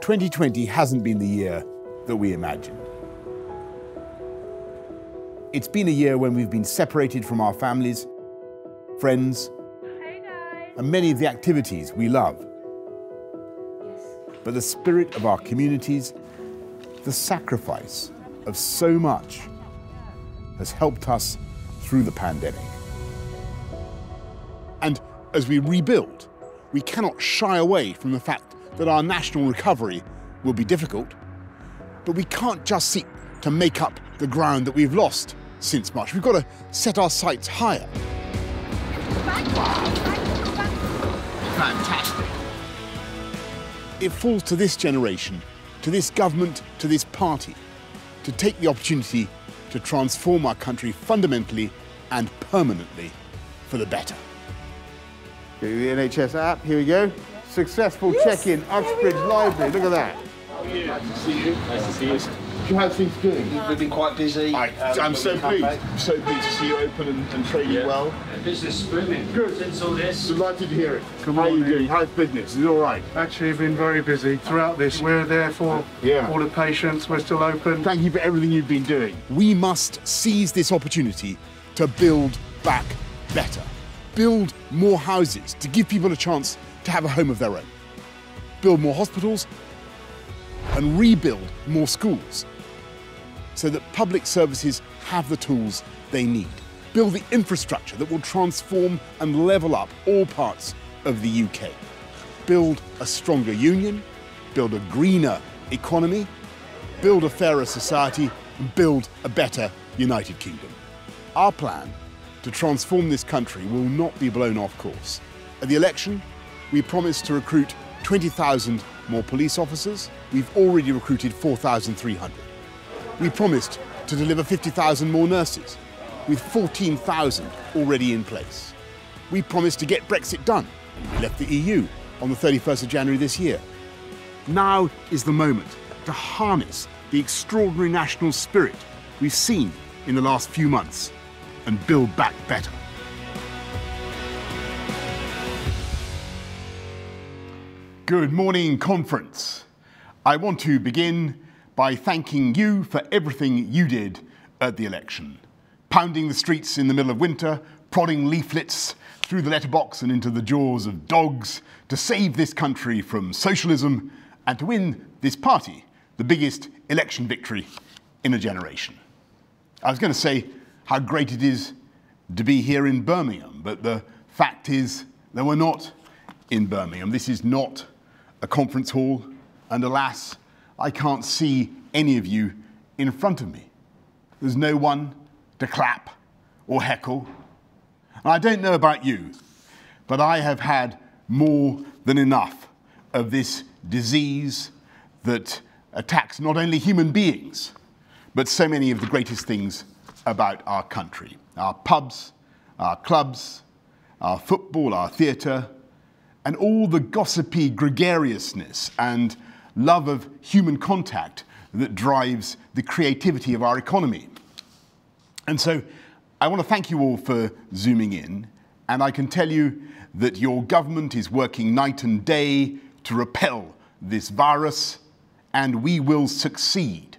Twenty twenty hasn't been the year that we imagined. It's been a year when we've been separated from our families, friends, and many of the activities we love. But the spirit of our communities, the sacrifice of so much, has helped us through the pandemic. As we rebuild, we cannot shy away from the fact that our national recovery will be difficult, but we can't just seek to make up the ground that we've lost since March. We've got to set our sights higher. Fantastic. It falls to this generation, to this government, to this party, to take the opportunity to transform our country fundamentally and permanently for the better. The NHS app, here we go. Successful check-in, Uxbridge Library, look at that. Nice to see you. Nice to see you. How's things doing? We've been quite busy. I, uh, I'm so pleased, so pleased to see you open and, and trading well. Business is booming. Good. Since all this. Delighted to hear it. Good How are you morning. doing? How's business? Is it all right? Actually, we've been very busy throughout this. We're there for Yeah. all the patients. We're still open. Thank you for everything you've been doing. We must seize this opportunity to build back better. Build more houses to give people a chance to have a home of their own. Build more hospitals and rebuild more schools so that public services have the tools they need. Build the infrastructure that will transform and level up all parts of the UK. Build a stronger union, build a greener economy, build a fairer society, and build a better United Kingdom. Our plan to transform this country will not be blown off course. At the election, we promised to recruit 20,000 more police officers. We've already recruited 4,300. We promised to deliver 50,000 more nurses, with 14,000 already in place. We promised to get Brexit done. We left the EU on the 31st of January this year. Now is the moment to harness the extraordinary national spirit we've seen in the last few months and build back better. Good morning, conference. I want to begin by thanking you for everything you did at the election. Pounding the streets in the middle of winter, prodding leaflets through the letterbox and into the jaws of dogs to save this country from socialism and to win this party the biggest election victory in a generation. I was going to say how great it is to be here in Birmingham, but the fact is that we're not in Birmingham. This is not a conference hall, and alas, I can't see any of you in front of me. There's no one to clap or heckle. And I don't know about you, but I have had more than enough of this disease that attacks not only human beings, but so many of the greatest things about our country our pubs, our clubs, our football, our theatre, and all the gossipy gregariousness and love of human contact that drives the creativity of our economy. And so I want to thank you all for zooming in, and I can tell you that your government is working night and day to repel this virus, and we will succeed,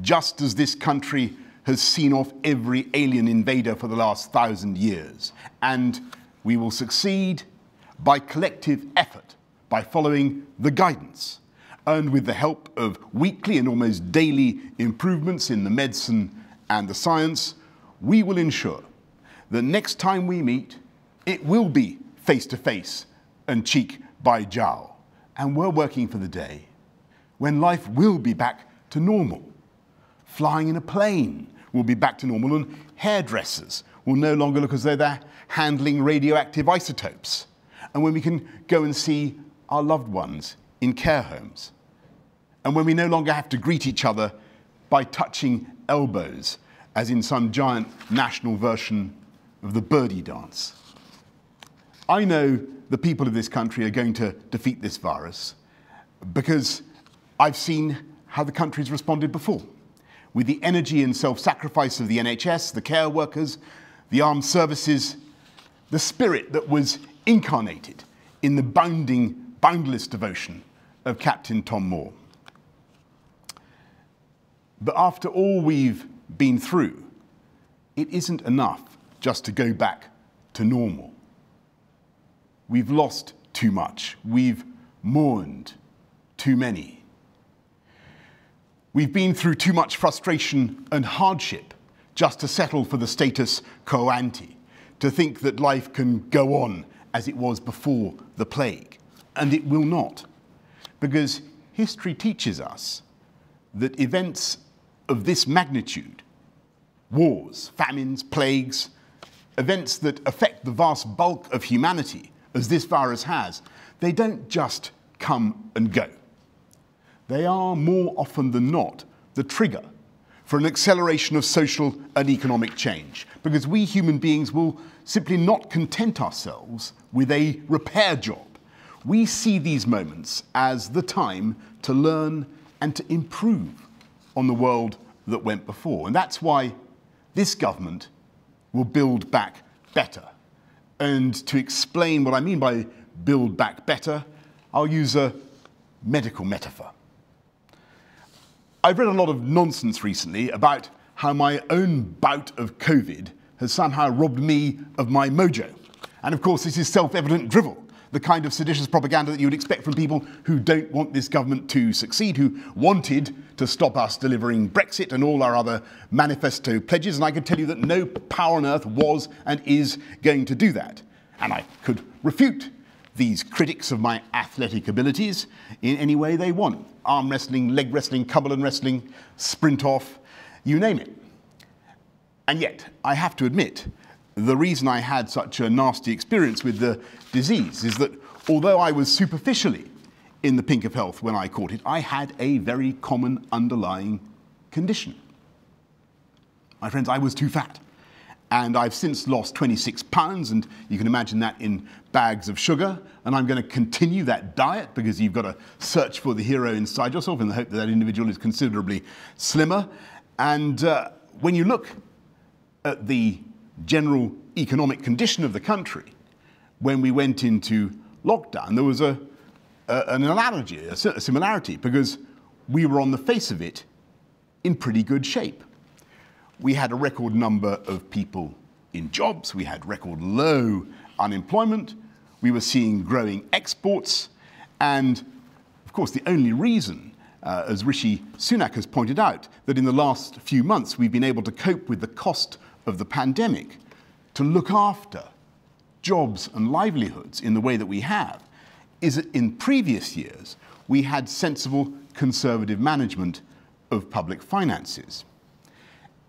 just as this country has seen off every alien invader for the last thousand years. And we will succeed by collective effort, by following the guidance, and with the help of weekly and almost daily improvements in the medicine and the science, we will ensure that next time we meet, it will be face to face and cheek by jowl. And we're working for the day when life will be back to normal. Flying in a plane will be back to normal, and hairdressers will no longer look as though they're handling radioactive isotopes. And when we can go and see our loved ones in care homes. And when we no longer have to greet each other by touching elbows, as in some giant national version of the birdie dance. I know the people of this country are going to defeat this virus because I've seen how the country's responded before. With the energy and self sacrifice of the NHS, the care workers, the armed services, the spirit that was incarnated in the bounding, boundless devotion of Captain Tom Moore. But after all we've been through, it isn't enough just to go back to normal. We've lost too much. We've mourned too many. We've been through too much frustration and hardship just to settle for the status quo ante, to think that life can go on as it was before the plague. And it will not, because history teaches us that events of this magnitude wars, famines, plagues, events that affect the vast bulk of humanity, as this virus has they don't just come and go. They are more often than not the trigger for an acceleration of social and economic change, because we human beings will simply not content ourselves with a repair job. We see these moments as the time to learn and to improve on the world that went before. And that's why this government will build back better. And to explain what I mean by build back better, I'll use a medical metaphor. I've read a lot of nonsense recently about how my own bout of COVID has somehow robbed me of my mojo. And of course, this is self evident drivel, the kind of seditious propaganda that you would expect from people who don't want this government to succeed, who wanted to stop us delivering Brexit and all our other manifesto pledges. And I can tell you that no power on earth was and is going to do that. And I could refute these critics of my athletic abilities in any way they want arm wrestling, leg wrestling, Cumberland wrestling, sprint off, you name it. And yet, I have to admit, the reason I had such a nasty experience with the disease is that although I was superficially in the pink of health when I caught it, I had a very common underlying condition. My friends, I was too fat. And I've since lost 26 pounds, and you can imagine that in bags of sugar. And I'm going to continue that diet because you've got to search for the hero inside yourself in the hope that that individual is considerably slimmer. And uh, when you look at the general economic condition of the country, when we went into lockdown, there was a, a an analogy, a similarity, because we were on the face of it in pretty good shape. We had a record number of people in jobs, we had record low unemployment, we were seeing growing exports, and of course, the only reason, uh, as Rishi Sunak has pointed out, that in the last few months we've been able to cope with the cost of the pandemic, to look after jobs and livelihoods in the way that we have, is that in previous years we had sensible conservative management of public finances.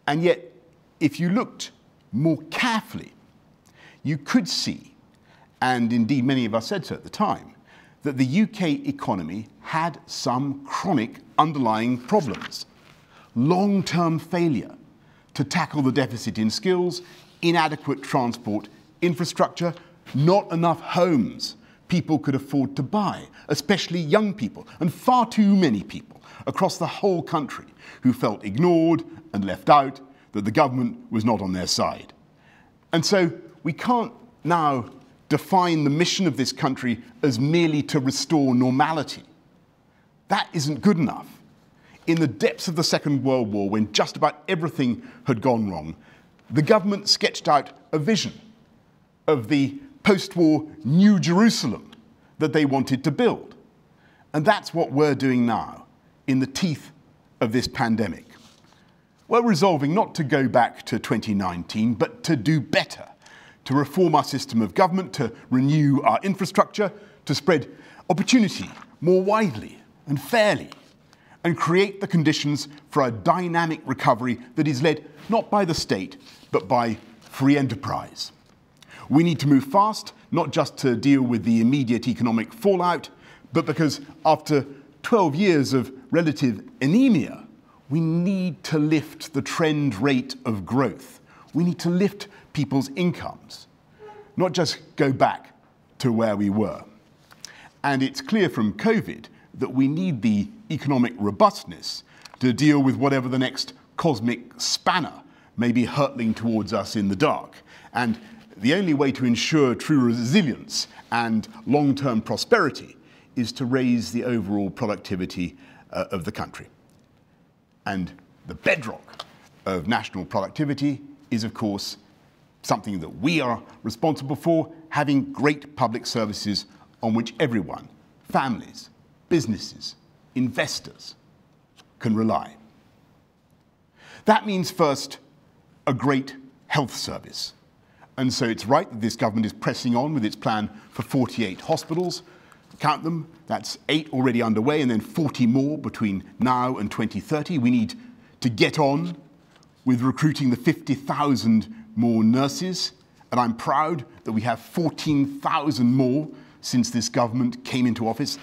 And yet, if you looked more carefully, you could see, and indeed many of us said so at the time, that the UK economy had some chronic underlying problems. Long term failure to tackle the deficit in skills, inadequate transport infrastructure, not enough homes people could afford to buy, especially young people, and far too many people across the whole country who felt ignored and left out, that the government was not on their side. And so we can't now define the mission of this country as merely to restore normality. That isn't good enough. In the depths of the Second World War, when just about everything had gone wrong, the government sketched out a vision of the post war New Jerusalem that they wanted to build. And that's what we're doing now in the teeth of this pandemic. We're resolving not to go back to 2019, but to do better, to reform our system of government, to renew our infrastructure, to spread opportunity more widely and fairly, and create the conditions for a dynamic recovery that is led not by the state, but by free enterprise. We need to move fast, not just to deal with the immediate economic fallout, but because after 12 years of relative anemia, we need to lift the trend rate of growth. We need to lift people's incomes, not just go back to where we were. And it's clear from COVID that we need the economic robustness to deal with whatever the next cosmic spanner may be hurtling towards us in the dark. And the only way to ensure true resilience and long term prosperity is to raise the overall productivity uh, of the country. And the bedrock of national productivity is, of course, something that we are responsible for having great public services on which everyone, families, businesses, investors, can rely. That means, first, a great health service. And so it's right that this government is pressing on with its plan for 48 hospitals. Count them, that's eight already underway, and then 40 more between now and 2030. We need to get on with recruiting the 50,000 more nurses, and I'm proud that we have 14,000 more since this government came into office.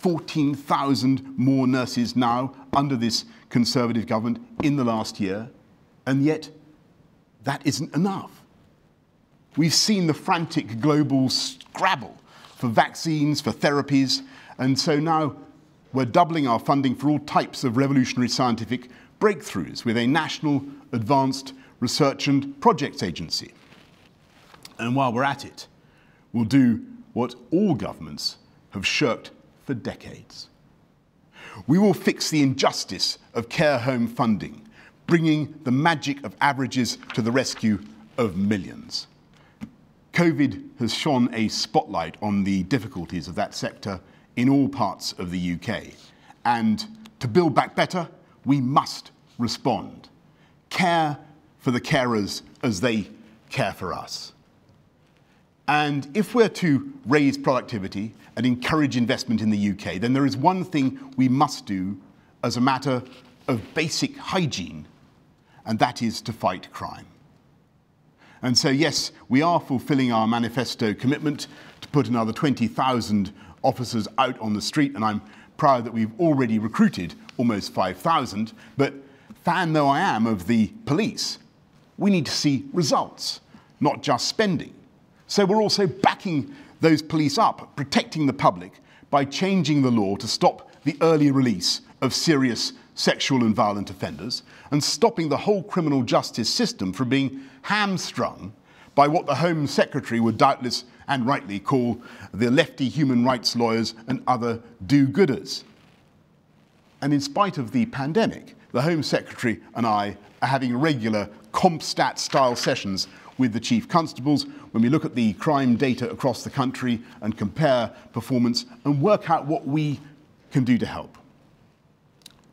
14,000 more nurses now under this Conservative government in the last year, and yet that isn't enough. We've seen the frantic global scrabble for vaccines, for therapies, and so now we're doubling our funding for all types of revolutionary scientific breakthroughs with a national advanced research and projects agency. And while we're at it, we'll do what all governments have shirked for decades. We will fix the injustice of care home funding, bringing the magic of averages to the rescue of millions. COVID has shone a spotlight on the difficulties of that sector in all parts of the UK. And to build back better, we must respond. Care for the carers as they care for us. And if we're to raise productivity and encourage investment in the UK, then there is one thing we must do as a matter of basic hygiene, and that is to fight crime. And so, yes, we are fulfilling our manifesto commitment to put another 20,000 officers out on the street, and I'm proud that we've already recruited almost 5,000. But fan though I am of the police, we need to see results, not just spending. So we're also backing those police up, protecting the public by changing the law to stop the early release of serious sexual and violent offenders and stopping the whole criminal justice system from being hamstrung by what the Home Secretary would doubtless and rightly call the lefty human rights lawyers and other do gooders. And in spite of the pandemic, the Home Secretary and I are having regular CompStat style sessions with the Chief Constables when we look at the crime data across the country and compare performance and work out what we can do to help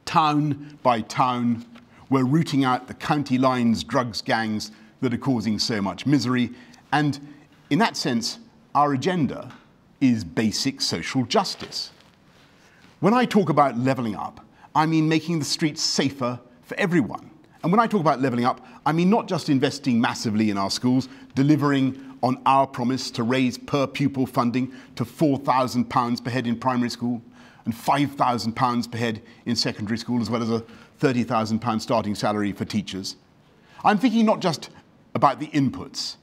town by town. We're rooting out the county lines drugs gangs that are causing so much misery. And in that sense, our agenda is basic social justice. When I talk about levelling up, I mean making the streets safer for everyone. And when I talk about levelling up, I mean not just investing massively in our schools, delivering on our promise to raise per pupil funding to £4,000 per head in primary school, and £5,000 per head in secondary school, as well as a £30,000 starting salary for teachers. I'm thinking not just about the inputs,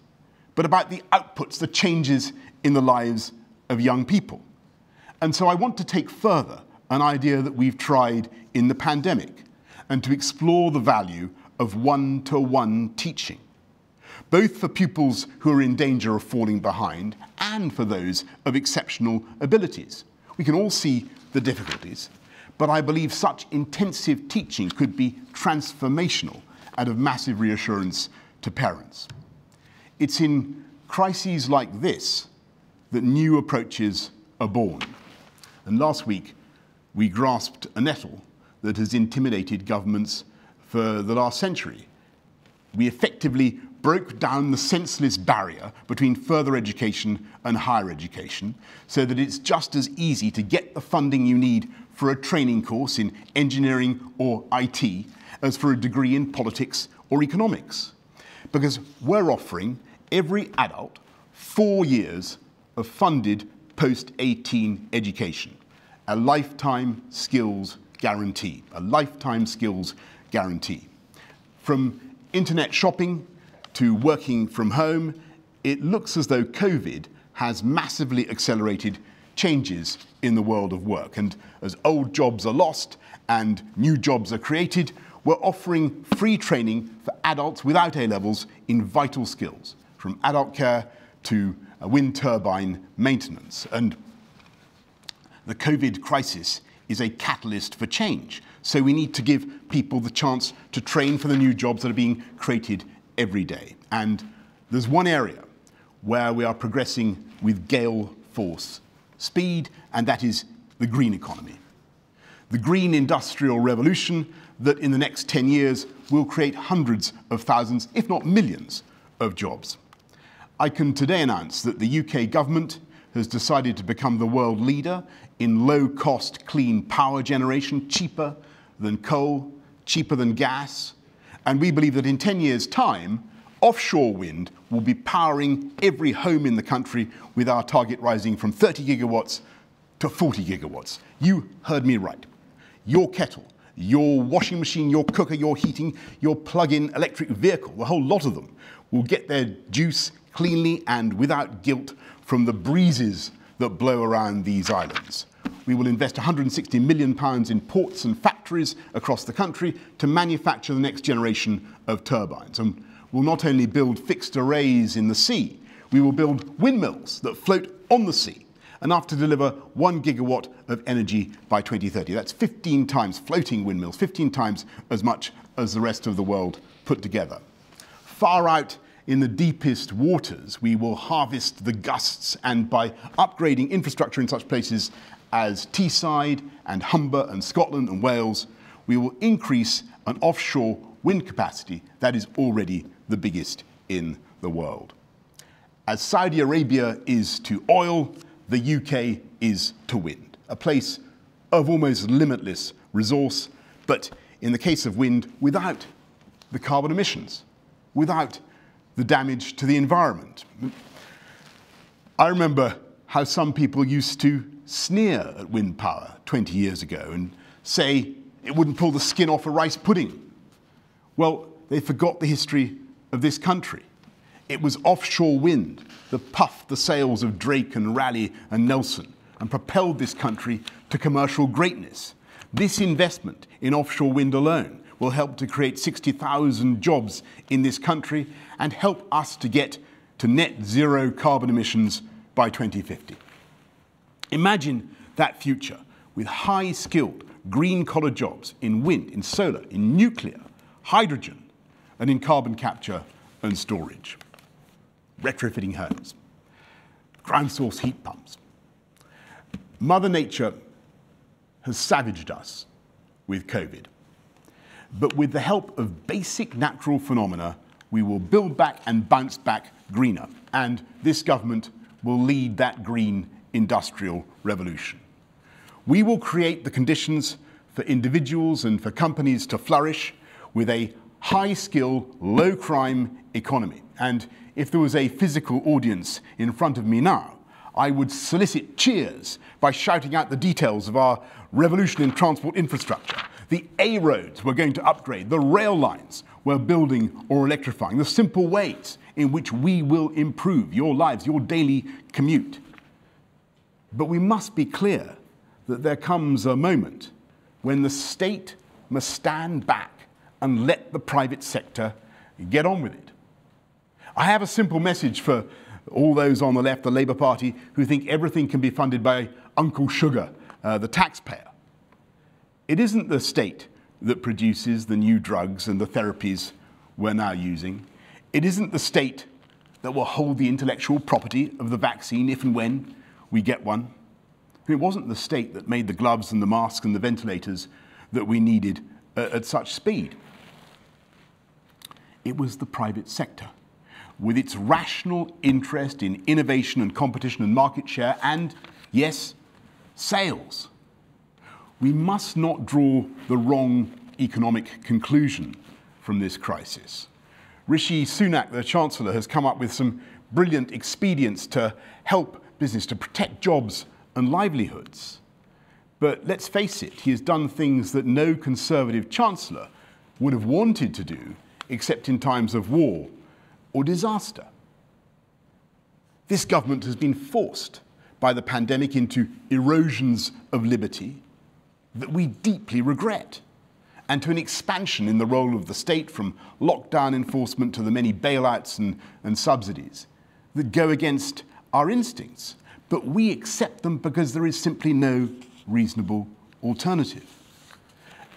but about the outputs, the changes in the lives of young people. And so I want to take further an idea that we've tried in the pandemic and to explore the value of one to one teaching, both for pupils who are in danger of falling behind and for those of exceptional abilities. We can all see the difficulties, but I believe such intensive teaching could be transformational and of massive reassurance to parents. It's in crises like this that new approaches are born. And last week, we grasped a nettle that has intimidated governments for the last century. We effectively broke down the senseless barrier between further education and higher education so that it's just as easy to get the funding you need for a training course in engineering or IT as for a degree in politics or economics. Because we're offering every adult four years of funded post 18 education, a lifetime skills guarantee, a lifetime skills guarantee. From internet shopping to working from home, it looks as though COVID has massively accelerated changes in the world of work. And as old jobs are lost and new jobs are created, we're offering free training for adults without A levels in vital skills, from adult care to wind turbine maintenance. And the COVID crisis is a catalyst for change. So we need to give people the chance to train for the new jobs that are being created every day. And there's one area where we are progressing with gale force speed, and that is the green economy. The green industrial revolution that in the next 10 years will create hundreds of thousands, if not millions, of jobs. I can today announce that the UK government has decided to become the world leader in low cost clean power generation, cheaper than coal, cheaper than gas. And we believe that in 10 years' time, offshore wind will be powering every home in the country with our target rising from 30 gigawatts to 40 gigawatts. You heard me right. Your kettle, your washing machine, your cooker, your heating, your plug in electric vehicle, the whole lot of them will get their juice cleanly and without guilt from the breezes that blow around these islands. We will invest 160 million pounds in ports and factories across the country to manufacture the next generation of turbines. And we'll not only build fixed arrays in the sea, we will build windmills that float on the sea enough to deliver one gigawatt of energy by 2030. That's 15 times floating windmills, 15 times as much as the rest of the world put together. Far out in the deepest waters, we will harvest the gusts, and by upgrading infrastructure in such places as Teesside and Humber and Scotland and Wales, we will increase an offshore wind capacity that is already the biggest in the world. As Saudi Arabia is to oil, the UK is to wind, a place of almost limitless resource, but in the case of wind, without the carbon emissions, without the damage to the environment. I remember how some people used to sneer at wind power 20 years ago and say it wouldn't pull the skin off a rice pudding. Well, they forgot the history of this country. It was offshore wind that puffed the sails of Drake and Raleigh and Nelson and propelled this country to commercial greatness. This investment in offshore wind alone will help to create 60,000 jobs in this country and help us to get to net zero carbon emissions by 2050. Imagine that future with high skilled green collar jobs in wind, in solar, in nuclear, hydrogen, and in carbon capture and storage retrofitting homes, ground source heat pumps. Mother Nature has savaged us with COVID. But with the help of basic natural phenomena, we will build back and bounce back greener. And this government will lead that green industrial revolution. We will create the conditions for individuals and for companies to flourish with a high skill, low crime economy. And if there was a physical audience in front of me now, I would solicit cheers by shouting out the details of our revolution in transport infrastructure. The A roads we're going to upgrade, the rail lines we're building or electrifying, the simple ways in which we will improve your lives, your daily commute. But we must be clear that there comes a moment when the state must stand back and let the private sector get on with it. I have a simple message for all those on the left, the Labour Party, who think everything can be funded by Uncle Sugar, uh, the taxpayer. It isn't the state that produces the new drugs and the therapies we're now using. It isn't the state that will hold the intellectual property of the vaccine if and when we get one. It wasn't the state that made the gloves and the masks and the ventilators that we needed uh, at such speed. It was the private sector with its rational interest in innovation and competition and market share, and yes, sales. We must not draw the wrong economic conclusion from this crisis. Rishi Sunak, the Chancellor, has come up with some brilliant expedients to help business, to protect jobs and livelihoods. But let's face it, he has done things that no Conservative Chancellor would have wanted to do except in times of war or disaster. This government has been forced by the pandemic into erosions of liberty that we deeply regret. and to an expansion in the role of the state from lockdown enforcement to the many bailouts and, and subsidies that go against our instincts. But we accept them because there is simply no reasonable alternative.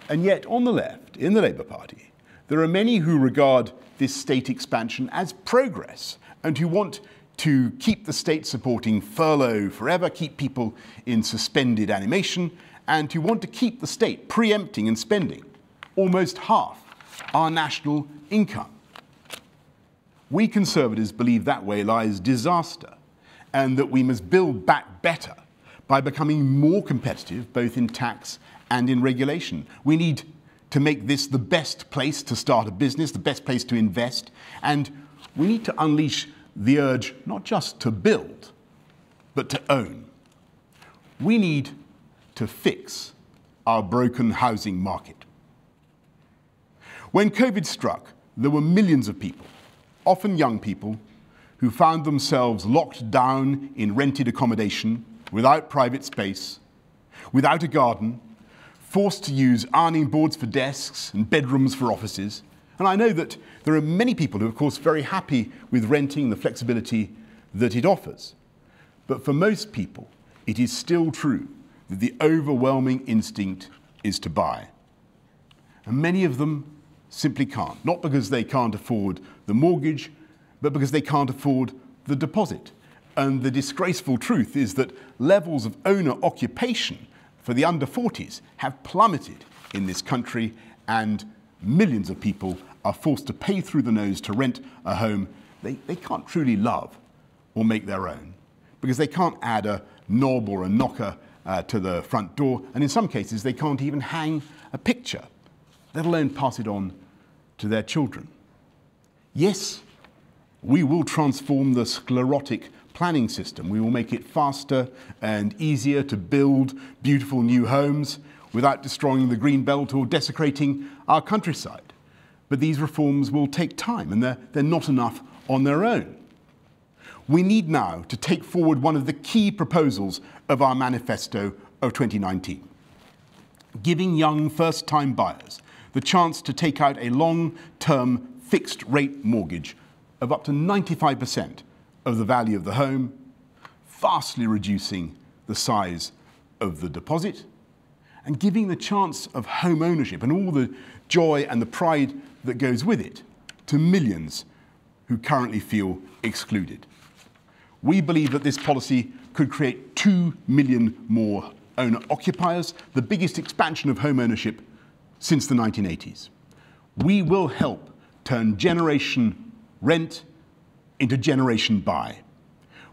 And yet, on the left, in the Labour Party, there are many who regard this state expansion as progress and who want to keep the state supporting furlough forever, keep people in suspended animation, and who want to keep the state preempting and spending almost half our national income. We Conservatives believe that way lies disaster and that we must build back better by becoming more competitive both in tax and in regulation. We need to make this the best place to start a business, the best place to invest, and we need to unleash the urge not just to build, but to own. We need to fix our broken housing market. When COVID struck, there were millions of people, often young people, who found themselves locked down in rented accommodation without private space, without a garden, forced to use ironing boards for desks and bedrooms for offices. And I know that there are many people who are, of course, very happy with renting the flexibility that it offers. But for most people, it is still true the overwhelming instinct is to buy. And many of them simply can't, not because they can't afford the mortgage, but because they can't afford the deposit. And the disgraceful truth is that levels of owner occupation for the under 40s have plummeted in this country, and millions of people are forced to pay through the nose to rent a home they, they can't truly love or make their own because they can't add a knob or a knocker uh, to the front door, and in some cases, they can't even hang a picture, let alone pass it on to their children. Yes, we will transform the sclerotic planning system. We will make it faster and easier to build beautiful new homes without destroying the green belt or desecrating our countryside. But these reforms will take time and they're, they're not enough on their own. We need now to take forward one of the key proposals of our manifesto of 2019 giving young first time buyers the chance to take out a long term fixed rate mortgage of up to 95% of the value of the home, vastly reducing the size of the deposit, and giving the chance of home ownership and all the joy and the pride that goes with it to millions who currently feel excluded. We believe that this policy could create 2 million more owner occupiers, the biggest expansion of home ownership since the 1980s. We will help turn generation rent into generation buy.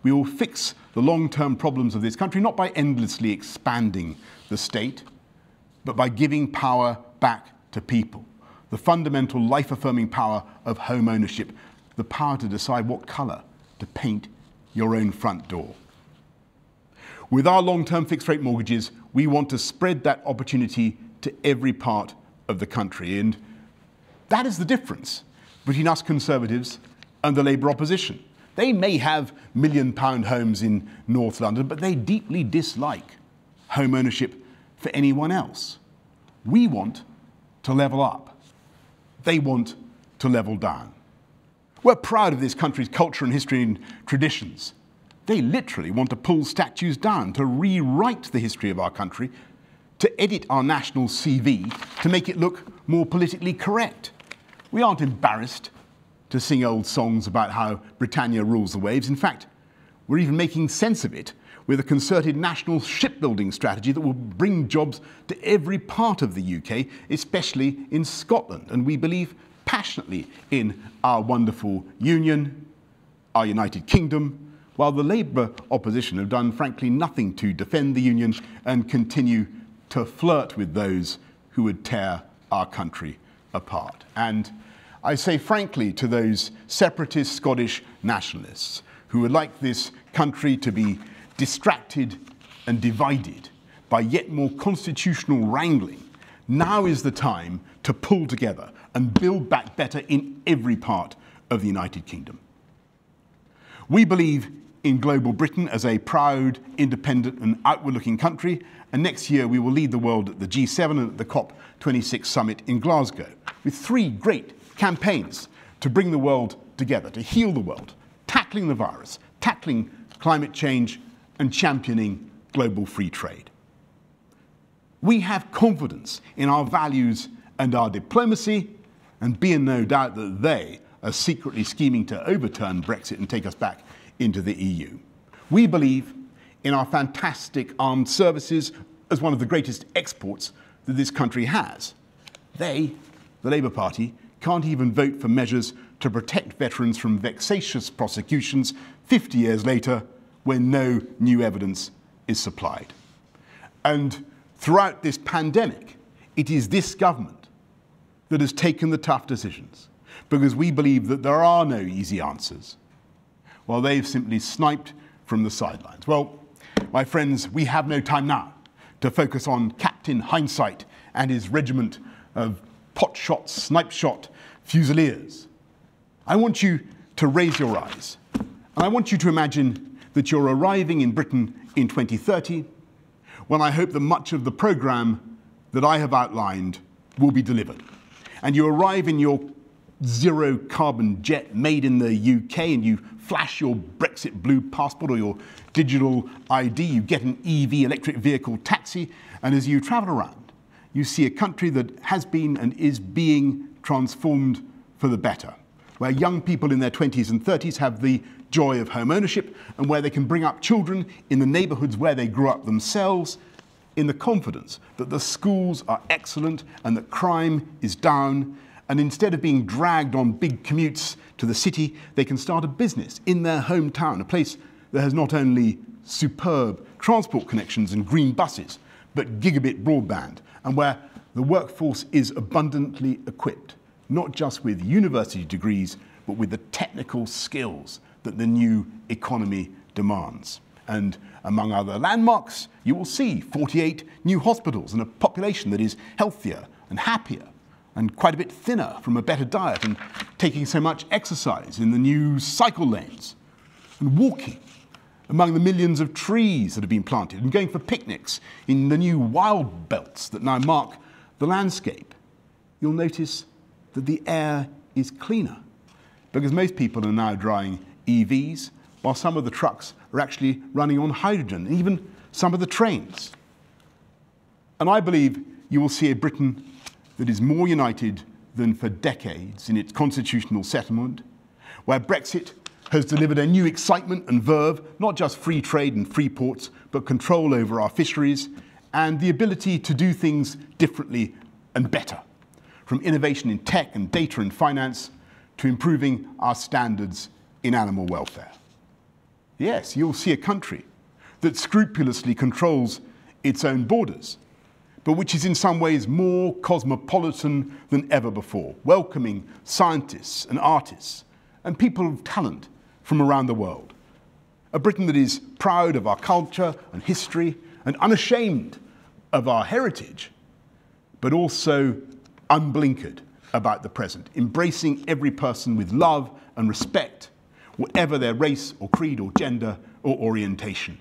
We will fix the long term problems of this country not by endlessly expanding the state, but by giving power back to people. The fundamental life affirming power of home ownership, the power to decide what colour to paint your own front door. With our long term fixed rate mortgages, we want to spread that opportunity to every part of the country. And that is the difference between us Conservatives and the Labour opposition. They may have million pound homes in North London, but they deeply dislike home ownership for anyone else. We want to level up, they want to level down. We're proud of this country's culture and history and traditions. They literally want to pull statues down, to rewrite the history of our country, to edit our national CV to make it look more politically correct. We aren't embarrassed to sing old songs about how Britannia rules the waves. In fact, we're even making sense of it with a concerted national shipbuilding strategy that will bring jobs to every part of the UK, especially in Scotland. And we believe passionately in our wonderful union, our United Kingdom, while the Labour opposition have done, frankly, nothing to defend the union and continue to flirt with those who would tear our country apart. And I say frankly to those separatist Scottish nationalists who would like this country to be distracted and divided by yet more constitutional wrangling, now is the time to pull together and build back better in every part of the United Kingdom. We believe in global Britain as a proud, independent, and outward looking country. And next year, we will lead the world at the G7 and at the COP26 summit in Glasgow with three great campaigns to bring the world together, to heal the world, tackling the virus, tackling climate change, and championing global free trade. We have confidence in our values and our diplomacy, and be in no doubt that they are secretly scheming to overturn Brexit and take us back into the EU. We believe in our fantastic armed services as one of the greatest exports that this country has. They, the Labour Party, can't even vote for measures to protect veterans from vexatious prosecutions 50 years later when no new evidence is supplied. And throughout this pandemic, it is this government that has taken the tough decisions because we believe that there are no easy answers, while they've simply sniped from the sidelines. Well, my friends, we have no time now to focus on Captain Hindsight and his regiment of pot shot, snipe shot fusiliers. I want you to raise your eyes, and I want you to imagine that you're arriving in Britain in 2030, when I hope that much of the programme that I have outlined will be delivered. And you arrive in your zero carbon jet made in the UK and you flash your Brexit blue passport or your digital ID, you get an EV electric vehicle taxi, and as you travel around, you see a country that has been and is being transformed for the better, where young people in their 20s and 30s have the joy of home ownership and where they can bring up children in the neighbourhoods where they grew up themselves in the confidence that the schools are excellent and that crime is down and instead of being dragged on big commutes to the city, they can start a business in their hometown, a place that has not only superb transport connections and green buses, but gigabit broadband, and where the workforce is abundantly equipped, not just with university degrees, but with the technical skills that the new economy demands. And among other landmarks, you will see 48 new hospitals and a population that is healthier and happier and quite a bit thinner from a better diet and taking so much exercise in the new cycle lanes and walking among the millions of trees that have been planted and going for picnics in the new wild belts that now mark the landscape, you'll notice that the air is cleaner because most people are now driving EVs while some of the trucks are actually running on hydrogen, even some of the trains. And I believe you will see a Britain that is more united than for decades in its constitutional settlement, where Brexit has delivered a new excitement and verve, not just free trade and free ports, but control over our fisheries and the ability to do things differently and better, from innovation in tech and data and finance to improving our standards in animal welfare. Yes, you'll see a country that scrupulously controls its own borders but which is in some ways more cosmopolitan than ever before, welcoming scientists and artists and people of talent from around the world. A Britain that is proud of our culture and history and unashamed of our heritage, but also unblinkered about the present, embracing every person with love and respect, whatever their race or creed or gender or orientation.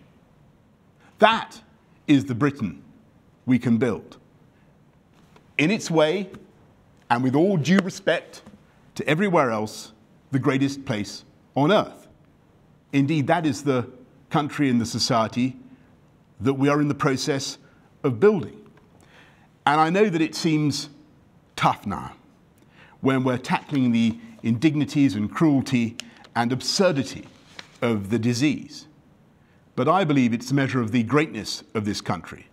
That is the Britain we can build. In its way, and with all due respect to everywhere else, the greatest place on earth. Indeed, that is the country and the society that we are in the process of building. And I know that it seems tough now when we're tackling the indignities and cruelty and absurdity of the disease. But I believe it's a measure of the greatness of this country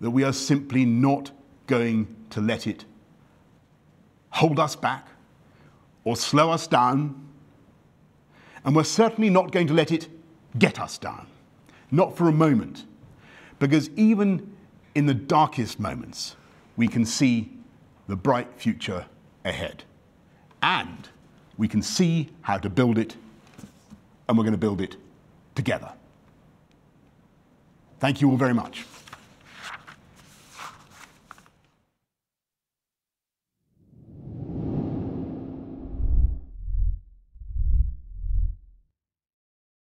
that we are simply not going to let it hold us back or slow us down. And we're certainly not going to let it get us down, not for a moment. Because even in the darkest moments, we can see the bright future ahead. And we can see how to build it, and we're going to build it together. Thank you all very much.